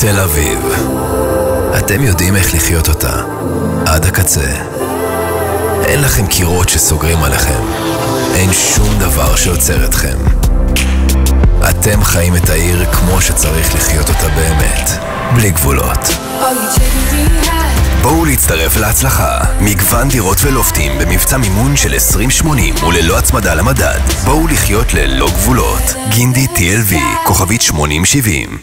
תל אביב. אתם יודעים איך לחיות אותה, עד הקצה. אין לכם קירות שסוגרים עליכם. אין שום דבר שעוצר אתכם. אתם חיים את העיר כמו שצריך לחיות אותה באמת, בלי גבולות. בואו להצטרף להצלחה. מגוון דירות ולופטים במבצע מימון של 2080 וללא הצמדה למדד. בואו לחיות ללא גבולות. גינדי TLV, כוכבית 8070